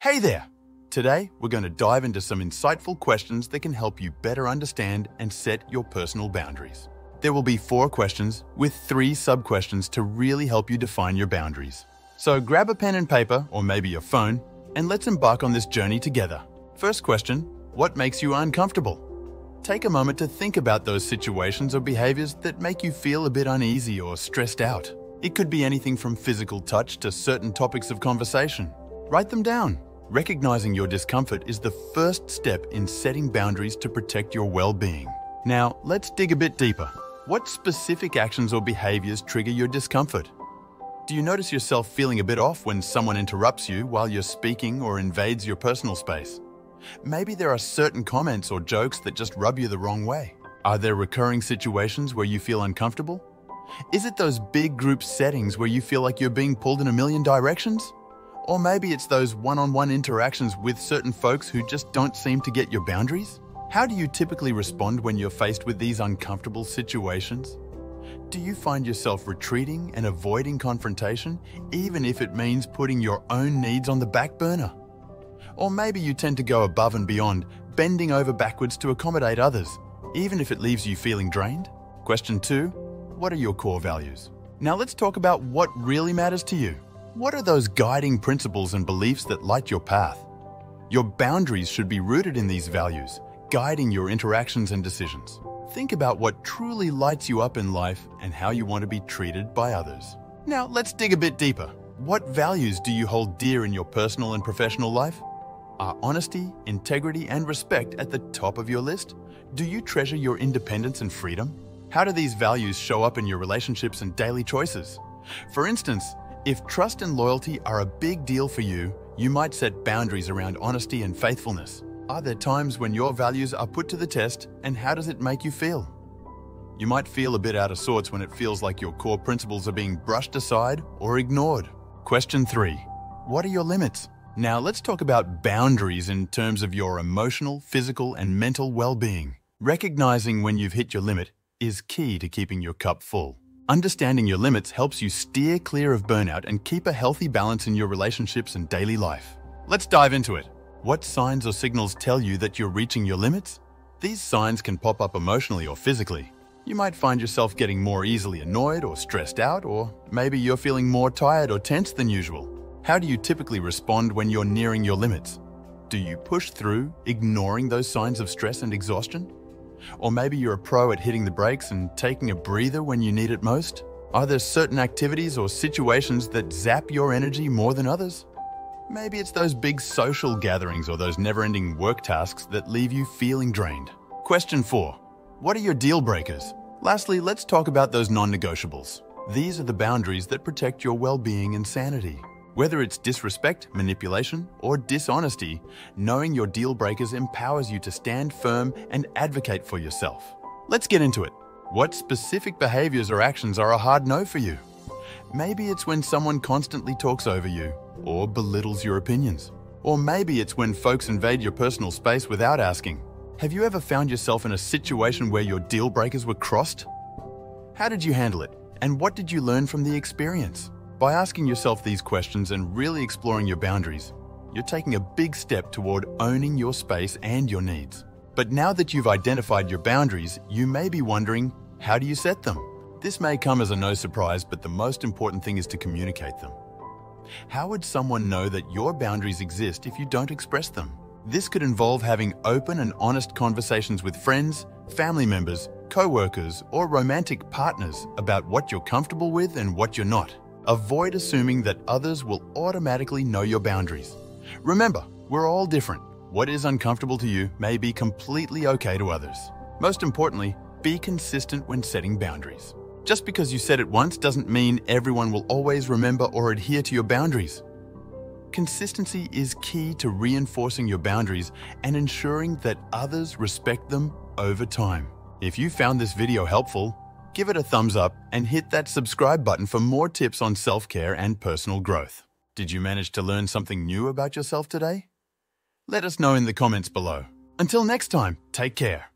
Hey there! Today, we're going to dive into some insightful questions that can help you better understand and set your personal boundaries. There will be four questions with three sub questions to really help you define your boundaries. So grab a pen and paper, or maybe your phone, and let's embark on this journey together. First question What makes you uncomfortable? Take a moment to think about those situations or behaviors that make you feel a bit uneasy or stressed out. It could be anything from physical touch to certain topics of conversation. Write them down. Recognizing your discomfort is the first step in setting boundaries to protect your well being. Now, let's dig a bit deeper. What specific actions or behaviors trigger your discomfort? Do you notice yourself feeling a bit off when someone interrupts you while you're speaking or invades your personal space? Maybe there are certain comments or jokes that just rub you the wrong way. Are there recurring situations where you feel uncomfortable? Is it those big group settings where you feel like you're being pulled in a million directions? Or maybe it's those one on one interactions with certain folks who just don't seem to get your boundaries? How do you typically respond when you're faced with these uncomfortable situations? Do you find yourself retreating and avoiding confrontation, even if it means putting your own needs on the back burner? Or maybe you tend to go above and beyond, bending over backwards to accommodate others, even if it leaves you feeling drained? Question two What are your core values? Now let's talk about what really matters to you. What are those guiding principles and beliefs that light your path? Your boundaries should be rooted in these values, guiding your interactions and decisions. Think about what truly lights you up in life and how you want to be treated by others. Now, let's dig a bit deeper. What values do you hold dear in your personal and professional life? Are honesty, integrity, and respect at the top of your list? Do you treasure your independence and freedom? How do these values show up in your relationships and daily choices? For instance, if trust and loyalty are a big deal for you, you might set boundaries around honesty and faithfulness. Are there times when your values are put to the test, and how does it make you feel? You might feel a bit out of sorts when it feels like your core principles are being brushed aside or ignored. Question 3. What are your limits? Now, let's talk about boundaries in terms of your emotional, physical, and mental well being. Recognizing when you've hit your limit is key to keeping your cup full. Understanding your limits helps you steer clear of burnout and keep a healthy balance in your relationships and daily life. Let's dive into it. What signs or signals tell you that you're reaching your limits? These signs can pop up emotionally or physically. You might find yourself getting more easily annoyed or stressed out, or maybe you're feeling more tired or tense than usual. How do you typically respond when you're nearing your limits? Do you push through, ignoring those signs of stress and exhaustion? Or maybe you're a pro at hitting the brakes and taking a breather when you need it most? Are there certain activities or situations that zap your energy more than others? Maybe it's those big social gatherings or those never ending work tasks that leave you feeling drained. Question 4. What are your deal breakers? Lastly, let's talk about those non negotiables. These are the boundaries that protect your well being and sanity. Whether it's disrespect, manipulation, or dishonesty, knowing your deal breakers empowers you to stand firm and advocate for yourself. Let's get into it. What specific behaviors or actions are a hard no for you? Maybe it's when someone constantly talks over you or belittles your opinions. Or maybe it's when folks invade your personal space without asking. Have you ever found yourself in a situation where your deal breakers were crossed? How did you handle it? And what did you learn from the experience? By asking yourself these questions and really exploring your boundaries, you're taking a big step toward owning your space and your needs. But now that you've identified your boundaries, you may be wondering how do you set them? This may come as a no surprise, but the most important thing is to communicate them. How would someone know that your boundaries exist if you don't express them? This could involve having open and honest conversations with friends, family members, co workers, or romantic partners about what you're comfortable with and what you're not. Avoid assuming that others will automatically know your boundaries. Remember, we're all different. What is uncomfortable to you may be completely okay to others. Most importantly, be consistent when setting boundaries. Just because you said it once doesn't mean everyone will always remember or adhere to your boundaries. Consistency is key to reinforcing your boundaries and ensuring that others respect them over time. If you found this video helpful, give it a thumbs up and hit that subscribe button for more tips on self care and personal growth. Did you manage to learn something new about yourself today? Let us know in the comments below. Until next time, take care.